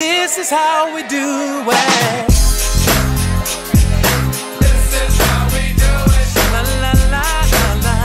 This is how we do.